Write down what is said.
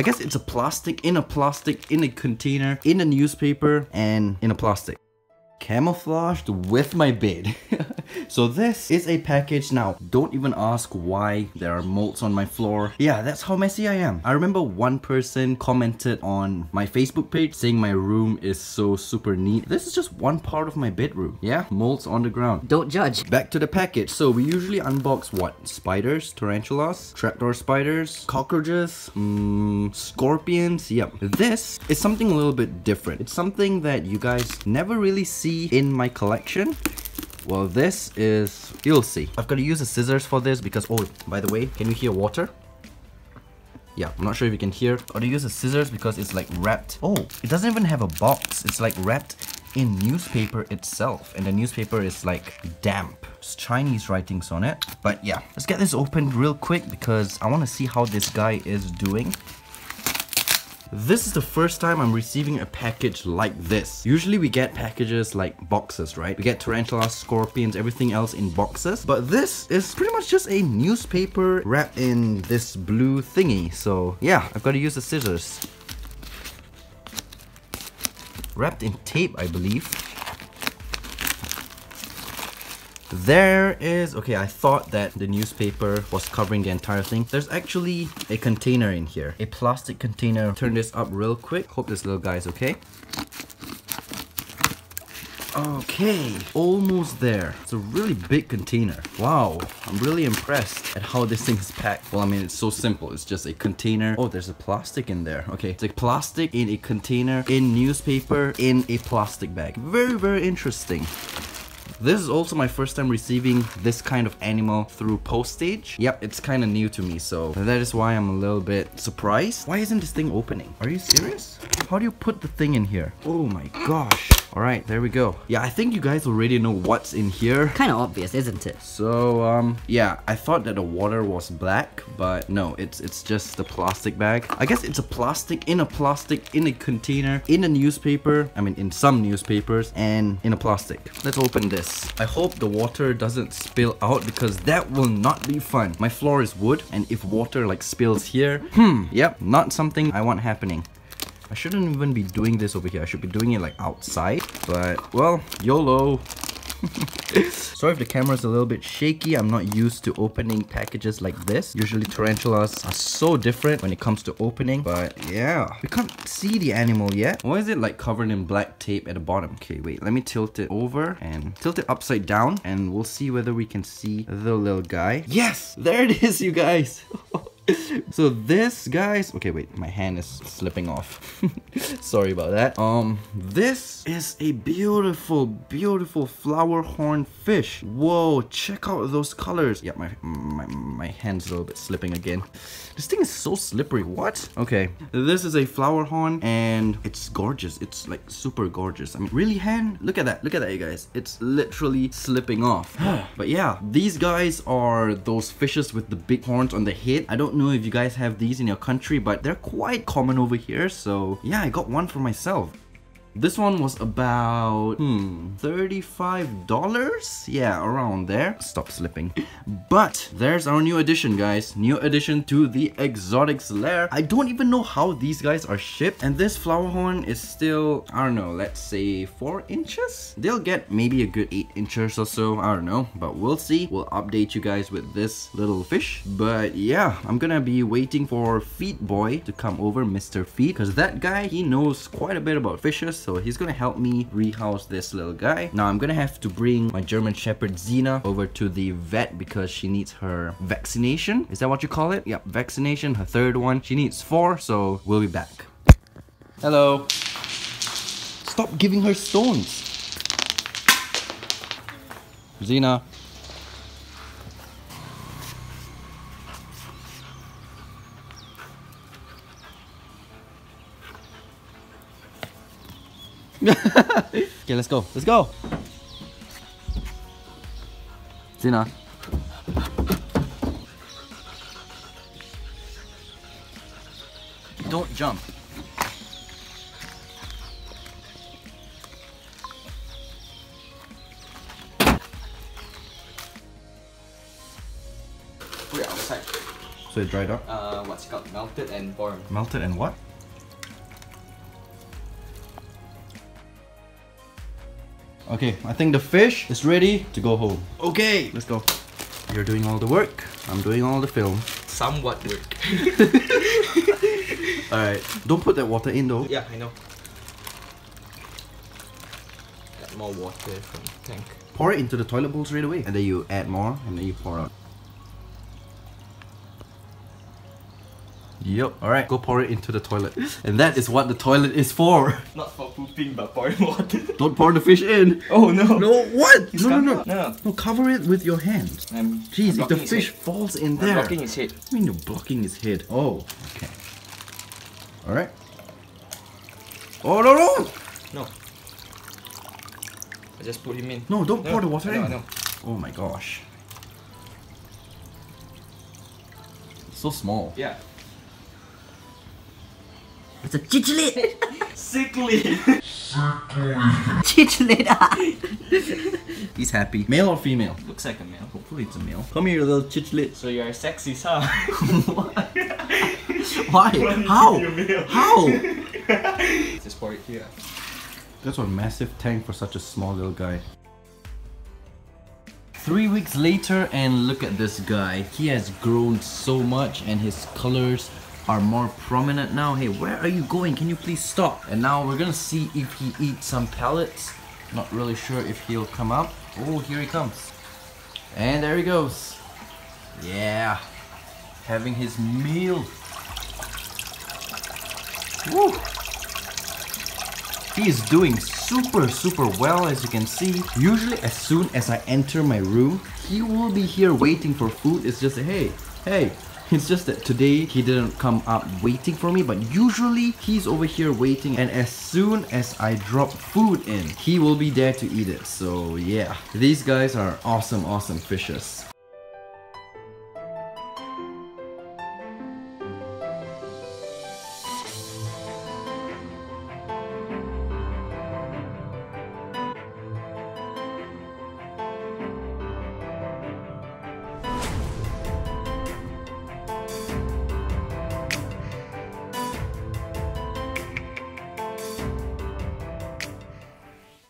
I guess it's a plastic in a plastic in a container in a newspaper and in a plastic camouflaged with my bed. so this is a package now. Don't even ask why there are molds on my floor. Yeah, that's how messy I am. I remember one person commented on my Facebook page saying my room is so super neat. This is just one part of my bedroom. Yeah, molds on the ground. Don't judge. Back to the package. So we usually unbox what? Spiders, tarantulas, trapdoor spiders, cockroaches, mm, scorpions. Yep. This is something a little bit different. It's something that you guys never really see see in my collection well, this is, you'll see. I've got to use the scissors for this because, oh, by the way, can you hear water? Yeah, I'm not sure if you can hear. To use the scissors because it's like wrapped. Oh, it doesn't even have a box. It's like wrapped in newspaper itself. And the newspaper is like damp. It's Chinese writings on it. But yeah, let's get this opened real quick because I want to see how this guy is doing. This is the first time I'm receiving a package like this. Usually we get packages like boxes, right? We get tarantulas, scorpions, everything else in boxes. But this is pretty much just a newspaper wrapped in this blue thingy. So yeah, I've got to use the scissors. Wrapped in tape, I believe. There is, okay, I thought that the newspaper was covering the entire thing. There's actually a container in here, a plastic container. Turn this up real quick. Hope this little guy is okay. Okay, almost there. It's a really big container. Wow, I'm really impressed at how this thing is packed. Well, I mean, it's so simple. It's just a container. Oh, there's a plastic in there. Okay, it's a plastic in a container, in newspaper, in a plastic bag. Very, very interesting. This is also my first time receiving this kind of animal through postage. Yep, it's kind of new to me, so that is why I'm a little bit surprised. Why isn't this thing opening? Are you serious? How do you put the thing in here? Oh my gosh. Alright, there we go. Yeah, I think you guys already know what's in here. Kind of obvious, isn't it? So, um, yeah, I thought that the water was black, but no, it's it's just the plastic bag. I guess it's a plastic in a plastic in a container in a newspaper. I mean, in some newspapers and in a plastic. Let's open this. I hope the water doesn't spill out because that will not be fun. My floor is wood and if water like spills here, hmm, yep, not something I want happening. I shouldn't even be doing this over here. I should be doing it like outside. But, well, YOLO. Sorry if the camera is a little bit shaky. I'm not used to opening packages like this. Usually tarantulas are so different when it comes to opening. But yeah, we can't see the animal yet. Why is it like covered in black tape at the bottom? Okay, wait, let me tilt it over and tilt it upside down and we'll see whether we can see the little guy. Yes, there it is, you guys. so this, guys, okay, wait, my hand is slipping off. Sorry about that. Um, this is a beautiful, beautiful flower horn fish. Whoa, check out those colors. Yeah, my, my, my hand's a little bit slipping again. This thing is so slippery, what? Okay, this is a flower horn and it's gorgeous. It's like super gorgeous. I mean, really hand? Look at that, look at that, you guys. It's literally slipping off. but yeah, these guys are those fishes with the big horns on the head. I don't know if you guys have these in your country, but they're quite common over here. So yeah, I got one for myself. This one was about, hmm, $35? Yeah, around there. Stop slipping. But there's our new addition, guys. New addition to the Exotics Lair. I don't even know how these guys are shipped. And this flower horn is still, I don't know, let's say 4 inches? They'll get maybe a good 8 inches or so. I don't know, but we'll see. We'll update you guys with this little fish. But yeah, I'm gonna be waiting for Feet Boy to come over, Mr. Feet. Because that guy, he knows quite a bit about fishes so he's gonna help me rehouse this little guy. Now I'm gonna have to bring my German Shepherd Xena over to the vet because she needs her vaccination. Is that what you call it? Yep, vaccination, her third one. She needs four, so we'll be back. Hello. Stop giving her stones. Xena. Okay, let's go. Let's go. Xena. Don't jump. We're outside. So it dried up. Uh, what's it called? Melted and formed. Melted and what? Okay, I think the fish is ready to go home. Okay, let's go. You're doing all the work. I'm doing all the film. Somewhat work. Alright, don't put that water in though. yeah, I know. Add more water from the tank. Pour it into the toilet bowl straight away. And then you add more and then you pour out. Yep, alright, go pour it into the toilet. And that is what the toilet is for. Not for pooping, but pouring water. Don't pour the fish in. oh no! No, what? No, no, no. No. No, cover it with your hand. I'm, Jeez, I'm if the fish head. falls in I'm there. blocking his head. I mean, you're blocking his head. Oh, okay. Alright. Oh, no, no! No. I just put him in. No, don't No, pour the water I know, in. I know. Oh my gosh. It's so small. Yeah. It's a chiclet. Sickly! chiclet. He's happy. Male or female? Looks like a male. Hopefully it's a male. Come here, little chitlet. So you're a sexy, huh? Why? How? How? just pour it here. That's a massive tank for such a small little guy. Three weeks later and look at this guy. He has grown so much and his colors are more prominent now. Hey, where are you going? Can you please stop? And now we're gonna see if he eats some pellets. Not really sure if he'll come up. Oh, here he comes. And there he goes. Yeah. Having his meal. Woo. He is doing super super well as you can see. Usually as soon as I enter my room, he will be here waiting for food. It's just hey, hey. It's just that today he didn't come up waiting for me, but usually he's over here waiting and as soon as I drop food in, he will be there to eat it. So yeah, these guys are awesome awesome fishes.